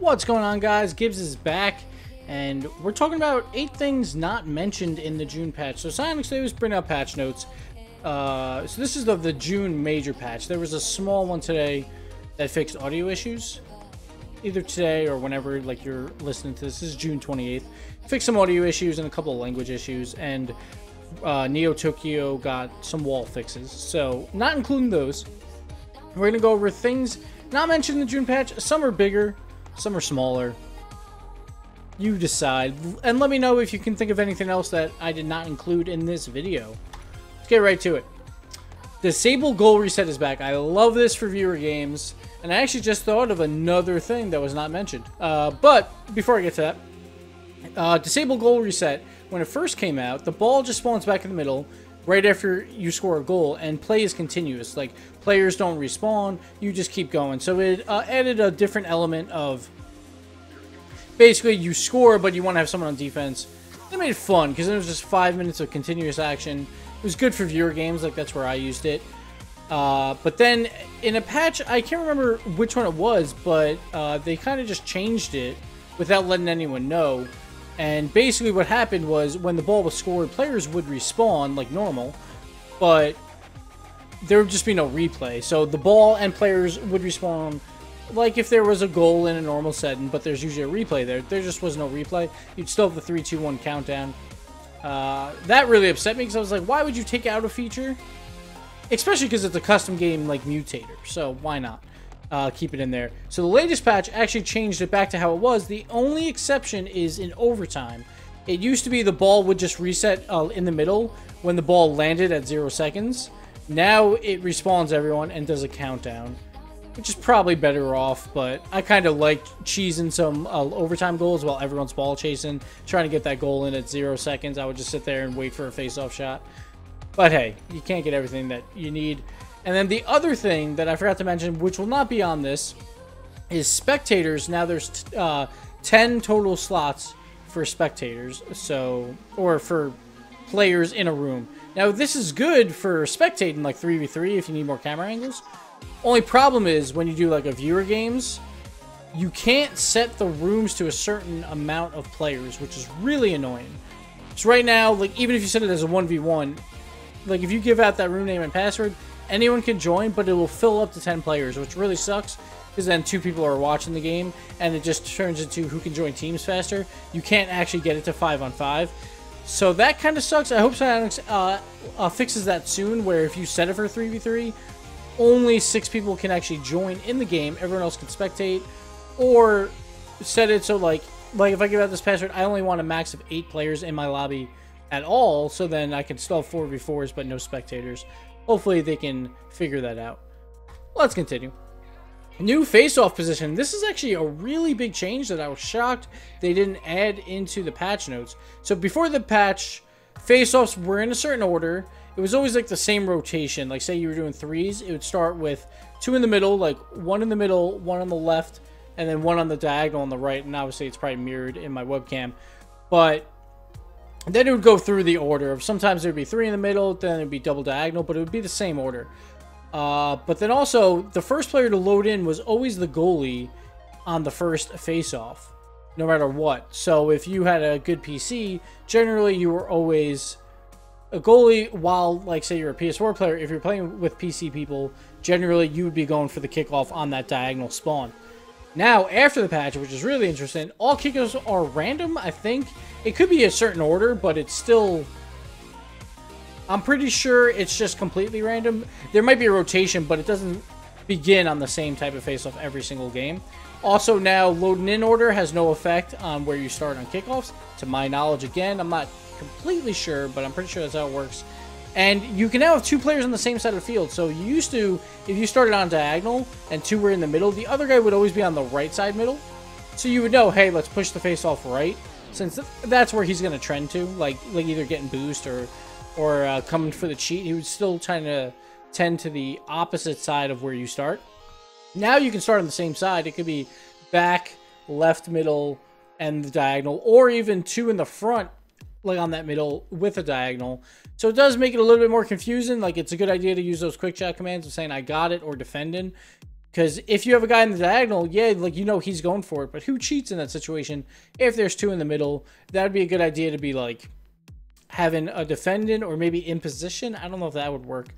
What's going on, guys? Gibbs is back, and we're talking about eight things not mentioned in the June patch. So, today was bringing out patch notes. Uh, so, this is the, the June major patch. There was a small one today that fixed audio issues. Either today or whenever, like you're listening to this. This is June 28th. Fixed some audio issues and a couple of language issues, and uh, Neo Tokyo got some wall fixes. So, not including those. We're gonna go over things not mentioned in the June patch. Some are bigger, some are smaller. You decide. And let me know if you can think of anything else that I did not include in this video. Let's get right to it. Disable goal reset is back. I love this for viewer games. And I actually just thought of another thing that was not mentioned. Uh, but before I get to that, uh, disable goal reset. When it first came out, the ball just spawns back in the middle right after you score a goal, and play is continuous. Like, players don't respawn, you just keep going. So it uh, added a different element of basically you score, but you want to have someone on defense. It made it fun because it was just five minutes of continuous action. It was good for viewer games, like that's where I used it. Uh, but then in a patch, I can't remember which one it was, but uh, they kind of just changed it without letting anyone know. And basically what happened was when the ball was scored, players would respawn like normal, but there would just be no replay. So the ball and players would respawn like if there was a goal in a normal setting, but there's usually a replay there. There just was no replay. You'd still have the 3, 2, 1 countdown. Uh, that really upset me because I was like, why would you take out a feature? Especially because it's a custom game like Mutator, so why not? Uh, keep it in there. So the latest patch actually changed it back to how it was. The only exception is in overtime. It used to be the ball would just reset uh, in the middle when the ball landed at zero seconds. Now it respawns everyone and does a countdown, which is probably better off, but I kind of like cheesing some uh, overtime goals while everyone's ball chasing, trying to get that goal in at zero seconds. I would just sit there and wait for a face-off shot. But hey, you can't get everything that you need. And then the other thing that I forgot to mention, which will not be on this, is spectators. Now there's uh, 10 total slots for spectators, so or for players in a room. Now this is good for spectating like 3v3 if you need more camera angles. Only problem is when you do like a viewer games, you can't set the rooms to a certain amount of players, which is really annoying. So right now, like even if you set it as a 1v1, like if you give out that room name and password, anyone can join, but it will fill up to 10 players, which really sucks because then two people are watching the game and it just turns into who can join teams faster. You can't actually get it to 5 on 5. So that kind of sucks. I hope Psyonix uh, uh, fixes that soon, where if you set it for 3v3, only six people can actually join in the game. Everyone else can spectate. Or set it so, like, like if I give out this password, I only want a max of eight players in my lobby at all, so then I can still have 4v4s but no spectators. Hopefully they can figure that out. Let's continue. New face-off position. This is actually a really big change that I was shocked they didn't add into the patch notes. So before the patch, face-offs were in a certain order. It was always like the same rotation. Like say you were doing threes, it would start with two in the middle, like one in the middle, one on the left, and then one on the diagonal on the right. And obviously it's probably mirrored in my webcam. But then it would go through the order of sometimes there'd be three in the middle, then it'd be double diagonal, but it would be the same order. Uh, but then also, the first player to load in was always the goalie on the first face-off, no matter what. So if you had a good PC, generally you were always a goalie, while, like, say you're a PS4 player, if you're playing with PC people, generally you would be going for the kickoff on that diagonal spawn. Now, after the patch, which is really interesting, all kickoffs are random, I think. It could be a certain order, but it's still... I'm pretty sure it's just completely random. There might be a rotation, but it doesn't begin on the same type of face-off every single game. Also, now, loading in order has no effect on where you start on kickoffs. To my knowledge, again, I'm not completely sure, but I'm pretty sure that's how it works. And you can now have two players on the same side of the field. So you used to, if you started on diagonal and two were in the middle, the other guy would always be on the right side middle. So you would know, hey, let's push the face off right, since that's where he's going to trend to, like like either getting boost or or uh, coming for the cheat. He was still trying to tend to the opposite side of where you start. Now you can start on the same side. It could be back, left, middle, and the diagonal, or even two in the front like on that middle with a diagonal. So it does make it a little bit more confusing. Like it's a good idea to use those quick chat commands of saying I got it or defending. Because if you have a guy in the diagonal, yeah, like you know he's going for it. But who cheats in that situation? If there's two in the middle, that would be a good idea to be like having a defendant or maybe in position. I don't know if that would work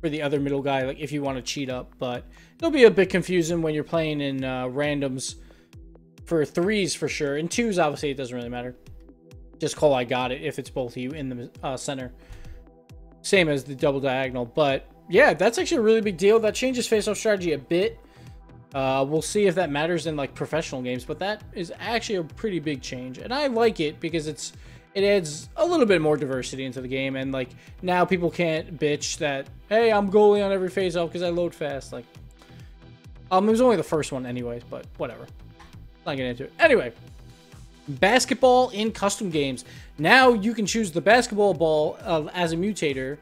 for the other middle guy, like if you want to cheat up. But it'll be a bit confusing when you're playing in uh, randoms for threes for sure. In twos, obviously, it doesn't really matter. Just call I got it if it's both of you in the uh, center. Same as the double diagonal. But yeah, that's actually a really big deal. That changes face-off strategy a bit. Uh, we'll see if that matters in like professional games, but that is actually a pretty big change, and I like it because it's it adds a little bit more diversity into the game, and like now people can't bitch that hey I'm goalie on every face-off because I load fast. Like, um, it was only the first one anyways, but whatever. Not getting into it. Anyway, basketball in custom games. Now you can choose the basketball ball uh, as a mutator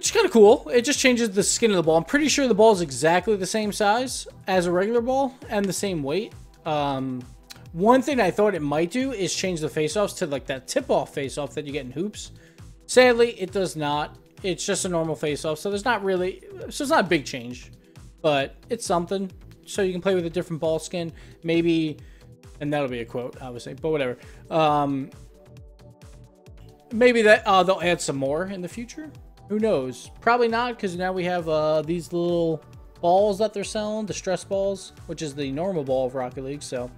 which is kind of cool. It just changes the skin of the ball. I'm pretty sure the ball is exactly the same size as a regular ball and the same weight. Um, one thing I thought it might do is change the face-offs to like that tip-off face-off that you get in hoops. Sadly, it does not. It's just a normal face-off, so there's not really, so it's not a big change, but it's something. So you can play with a different ball skin, maybe, and that'll be a quote, obviously, but whatever. Um, maybe that uh, they'll add some more in the future. Who knows? Probably not, because now we have uh, these little balls that they're selling, the stress balls, which is the normal ball of Rocket League. So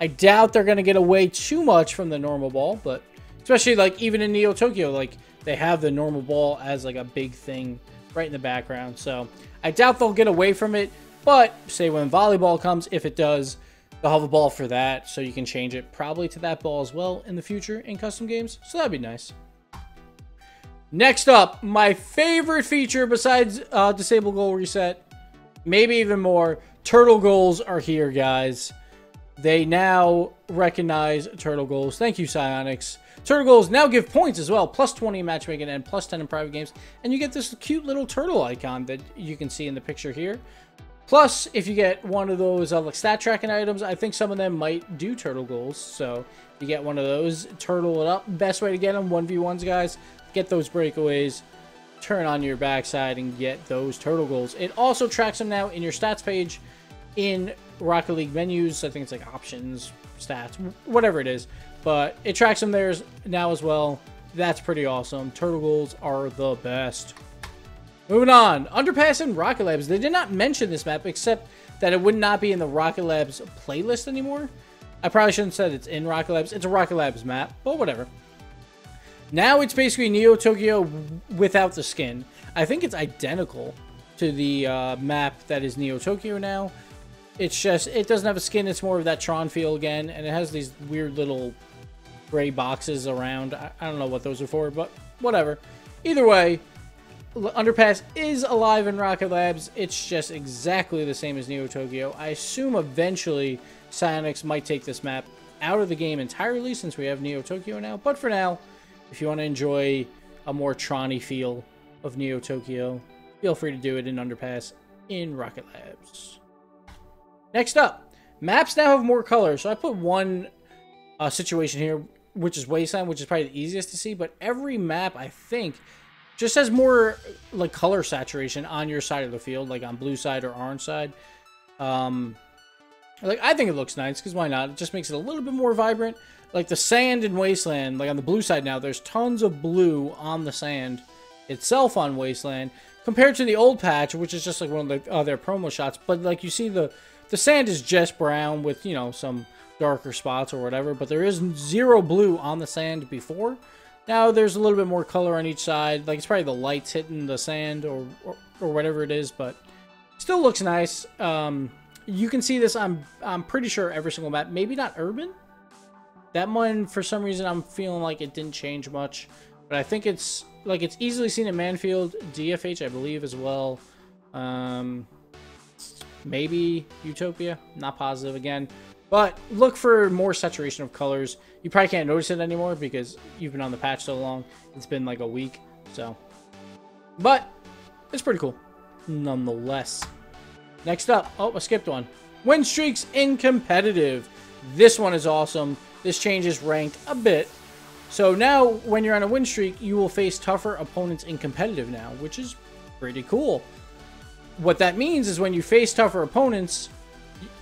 I doubt they're going to get away too much from the normal ball, but especially like even in Neo Tokyo, like they have the normal ball as like a big thing right in the background. So I doubt they'll get away from it, but say when volleyball comes, if it does, they'll have a ball for that, so you can change it probably to that ball as well in the future in custom games. So that'd be nice. Next up, my favorite feature besides uh, disable goal reset, maybe even more, turtle goals are here, guys. They now recognize turtle goals. Thank you, Psyonix. Turtle goals now give points as well, plus 20 in matchmaking and plus 10 in private games. And you get this cute little turtle icon that you can see in the picture here. Plus, if you get one of those uh, like stat tracking items, I think some of them might do turtle goals. So if you get one of those, turtle it up. Best way to get them, 1v1s, guys get those breakaways, turn on your backside, and get those turtle goals. It also tracks them now in your stats page in Rocket League menus. I think it's like options, stats, whatever it is. But it tracks them there now as well. That's pretty awesome. Turtle goals are the best. Moving on. Underpass and Rocket Labs. They did not mention this map except that it would not be in the Rocket Labs playlist anymore. I probably shouldn't have said it's in Rocket Labs. It's a Rocket Labs map, but whatever. Now it's basically Neo Tokyo without the skin. I think it's identical to the uh, map that is Neo Tokyo now. It's just, it doesn't have a skin. It's more of that Tron feel again. And it has these weird little gray boxes around. I, I don't know what those are for, but whatever. Either way, Underpass is alive in Rocket Labs. It's just exactly the same as Neo Tokyo. I assume eventually Psyonix might take this map out of the game entirely since we have Neo Tokyo now. But for now, if you want to enjoy a more Tronny feel of Neo Tokyo, feel free to do it in Underpass in Rocket Labs. Next up, maps now have more colors. So I put one uh, situation here, which is Wasteland, which is probably the easiest to see. But every map, I think, just has more like color saturation on your side of the field, like on blue side or orange side. Um, like I think it looks nice because why not? It just makes it a little bit more vibrant like the sand in Wasteland, like on the blue side now, there's tons of blue on the sand itself on Wasteland compared to the old patch, which is just like one of the, uh, their promo shots. But like you see, the the sand is just brown with you know some darker spots or whatever. But there is zero blue on the sand before. Now there's a little bit more color on each side. Like it's probably the lights hitting the sand or or, or whatever it is, but still looks nice. Um, you can see this. I'm I'm pretty sure every single map. Maybe not urban that one, for some reason, I'm feeling like it didn't change much. But I think it's, like, it's easily seen in Mannfield, DFH, I believe, as well. Um, maybe Utopia, not positive again. But look for more saturation of colors. You probably can't notice it anymore because you've been on the patch so long. It's been like a week, so. But it's pretty cool, nonetheless. Next up, oh, I skipped one. Win streaks in competitive. This one is awesome. This change is ranked a bit. So now, when you're on a win streak, you will face tougher opponents in competitive now, which is pretty cool. what that means is when you face tougher opponents,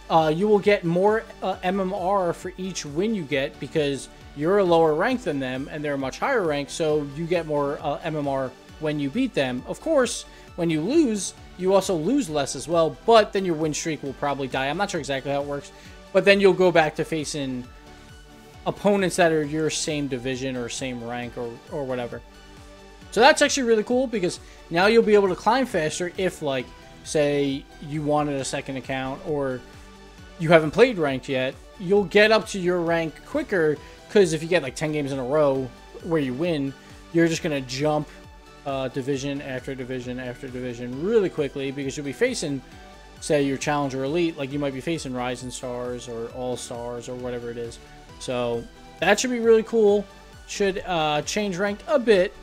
uh, you will get more uh, MMR for each win you get because you're a lower rank than them and they're a much higher rank, so you get more uh, MMR when you beat them. Of course, when you lose, you also lose less as well, but then your win streak will probably die. I'm not sure exactly how it works, but then you'll go back to facing opponents that are your same division or same rank or, or whatever. So that's actually really cool because now you'll be able to climb faster if, like, say you wanted a second account or you haven't played ranked yet, you'll get up to your rank quicker because if you get like 10 games in a row where you win, you're just going to jump uh, division after division after division really quickly because you'll be facing, say, your Challenger Elite, like you might be facing Rising Stars or All Stars or whatever it is. So that should be really cool. Should uh, change rank a bit.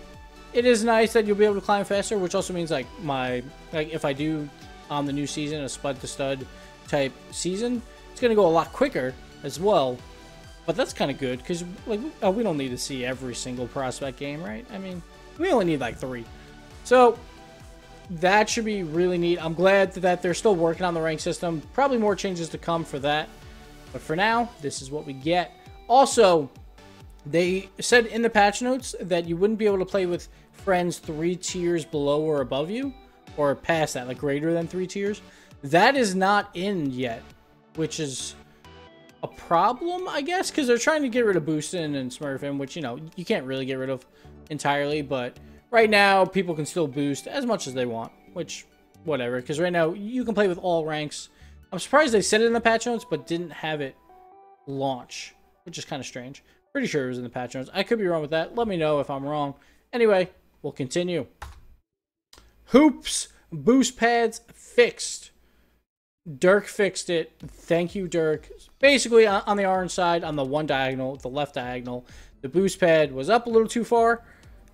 It is nice that you'll be able to climb faster, which also means like my like if I do on the new season a spud to stud type season, it's gonna go a lot quicker as well. But that's kind of good because like uh, we don't need to see every single prospect game, right? I mean, we only need like three. So that should be really neat. I'm glad that they're still working on the rank system. Probably more changes to come for that. But for now, this is what we get. Also, they said in the patch notes that you wouldn't be able to play with friends three tiers below or above you, or past that, like greater than three tiers. That is not in yet, which is a problem, I guess, because they're trying to get rid of Boostin and Smurfing, which, you know, you can't really get rid of entirely, but right now, people can still boost as much as they want, which, whatever, because right now, you can play with all ranks. I'm surprised they said it in the patch notes, but didn't have it launch, which is kind of strange. Pretty sure it was in the patch notes. I could be wrong with that. Let me know if I'm wrong. Anyway, we'll continue. Hoops boost pads fixed. Dirk fixed it. Thank you, Dirk. Basically, on the orange side, on the one diagonal, the left diagonal, the boost pad was up a little too far.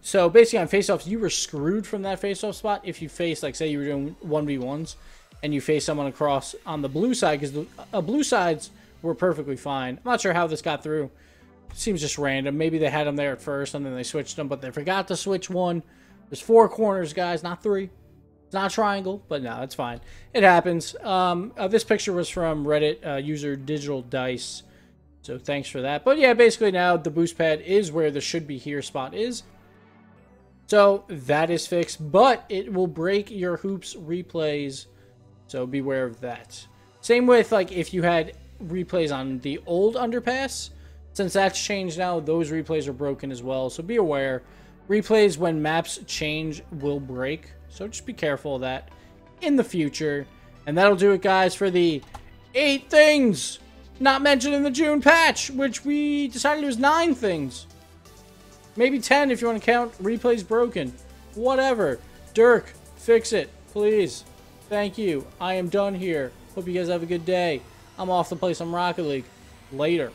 So basically, on face-offs, you were screwed from that face-off spot if you face, like, say you were doing 1v1s and you face someone across on the blue side, because the uh, blue sides were perfectly fine. I'm not sure how this got through. Seems just random. Maybe they had them there at first and then they switched them, but they forgot to switch one. There's four corners, guys, not three. It's not a triangle, but no, it's fine. It happens. Um, uh, this picture was from Reddit uh, user Digital Dice. So thanks for that. But yeah, basically now the boost pad is where the should be here spot is. So that is fixed, but it will break your hoops replays. So beware of that. Same with like if you had replays on the old underpass. Since that's changed now, those replays are broken as well. So be aware. Replays when maps change will break. So just be careful of that in the future. And that'll do it, guys, for the eight things not mentioned in the June patch, which we decided was nine things. Maybe 10 if you want to count replays broken. Whatever. Dirk, fix it, please. Thank you. I am done here. Hope you guys have a good day. I'm off to play some Rocket League. Later.